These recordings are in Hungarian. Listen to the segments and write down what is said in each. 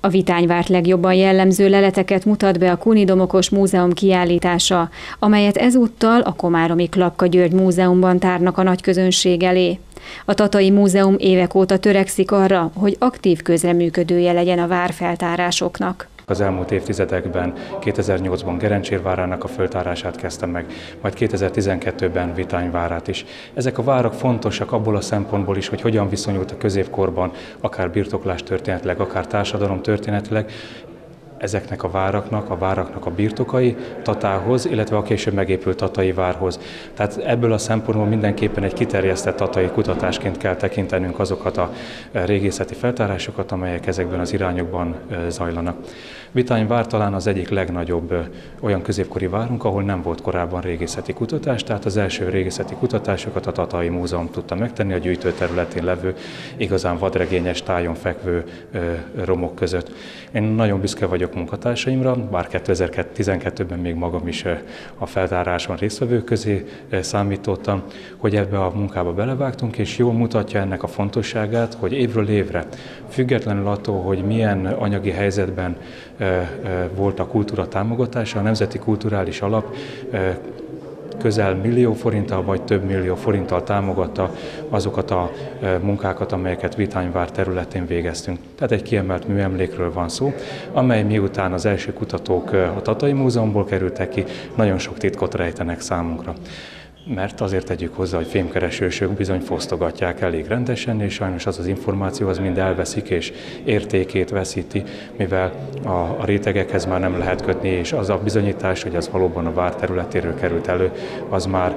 A Vitányvárt legjobban jellemző leleteket mutat be a Kunidomokos Múzeum kiállítása, amelyet ezúttal a Komáromi Klapka György Múzeumban tárnak a nagy közönség elé. A Tatai Múzeum évek óta törekszik arra, hogy aktív közreműködője legyen a várfeltárásoknak. Az elmúlt évtizedekben 2008-ban Gerencsérvárának a föltárását kezdtem meg, majd 2012-ben Vitányvárát is. Ezek a várak fontosak abból a szempontból is, hogy hogyan viszonyult a középkorban, akár birtoklás történetileg, akár társadalom történetileg, ezeknek a váraknak, a váraknak a birtokai Tatához, illetve a később megépült Tatai várhoz. Tehát ebből a szempontból mindenképpen egy kiterjesztett tatai kutatásként kell tekintenünk azokat a régészeti feltárásokat, amelyek ezekben az irányokban zajlanak. Vitány vár talán az egyik legnagyobb olyan középkori várunk, ahol nem volt korábban régészeti kutatás, tehát az első régészeti kutatásokat a Tatai Múzeum tudta megtenni a gyűjtő területén levő, igazán vadregényes tájon fekvő romok között. Én nagyon büszke vagyok vagyok munkatársaimra, bár 2012-ben még magam is a feltáráson résztvevők közé számítottam, hogy ebbe a munkába belevágtunk, és jól mutatja ennek a fontosságát, hogy évről évre, függetlenül attól, hogy milyen anyagi helyzetben volt a kultúra támogatása, a Nemzeti Kulturális Alap közel millió forinttal vagy több millió forinttal támogatta azokat a e, munkákat, amelyeket Vitányvár területén végeztünk. Tehát egy kiemelt műemlékről van szó, amely miután az első kutatók e, a Tatai Múzeumból kerültek ki, nagyon sok titkot rejtenek számunkra mert azért tegyük hozzá, hogy fémkeresősök bizony fosztogatják elég rendesen, és sajnos az az információ az mind elveszik, és értékét veszíti, mivel a, rétegekhez már nem lehet kötni, és az a bizonyítás, hogy az valóban a vár területéről került elő, az már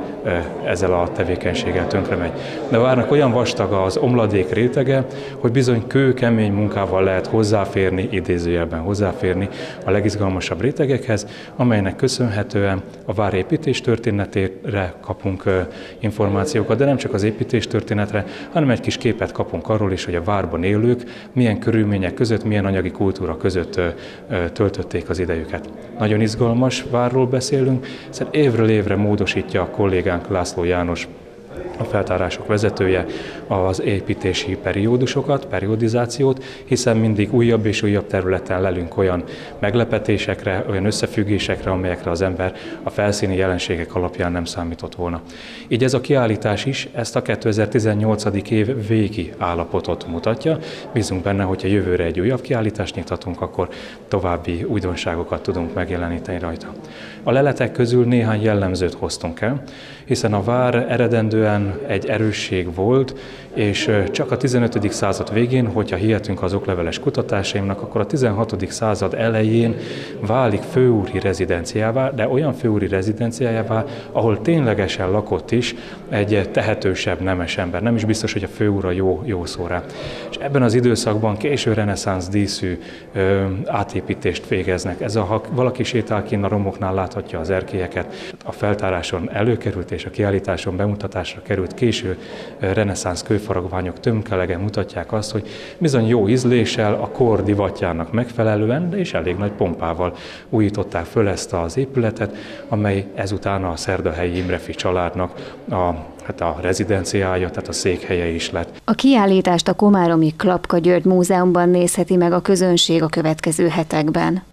ezzel a tevékenységgel tönkre megy. De a várnak olyan vastag az omladék rétege, hogy bizony kő, kemény munkával lehet hozzáférni, idézőjelben hozzáférni a legizgalmasabb rétegekhez, amelynek köszönhetően a vár építés történetére kap kapunk információkat, de nem csak az építés történetre, hanem egy kis képet kapunk arról is, hogy a várban élők milyen körülmények között, milyen anyagi kultúra között töltötték az idejüket. Nagyon izgalmas várról beszélünk, hiszen évről évre módosítja a kollégánk László János a feltárások vezetője az építési periódusokat, periodizációt, hiszen mindig újabb és újabb területen lelünk olyan meglepetésekre, olyan összefüggésekre, amelyekre az ember a felszíni jelenségek alapján nem számított volna. Így ez a kiállítás is ezt a 2018. év végi állapotot mutatja. Bízunk benne, hogyha jövőre egy újabb kiállítást nyithatunk, akkor további újdonságokat tudunk megjeleníteni rajta. A leletek közül néhány jellemzőt hoztunk el, hiszen a vár eredendően egy erősség volt, és csak a 15. század végén, hogyha hihetünk az okleveles kutatásaimnak, akkor a 16. század elején válik főúri rezidenciává, de olyan főúri rezidenciájává, ahol ténylegesen lakott is egy tehetősebb nemes ember. Nem is biztos, hogy a főúra jó, jó szó rá. És ebben az időszakban késő reneszánsz díszű ö, átépítést végeznek. Ez a, ha valaki sétál ki a romoknál, láthatja az erkélyeket. A feltáráson előkerült és a kiállításon bemutatásra került késő reneszánsz kőfaragványok tömkelege mutatják azt, hogy bizony jó ízléssel, a kor divatjának megfelelően, de és elég nagy pompával újították föl ezt az épületet, amely ezután a Szerdahelyi Imrefi családnak a hát a rezidenciája, tehát a székhelye is lett. A kiállítást a Komáromi Klapka György Múzeumban nézheti meg a közönség a következő hetekben.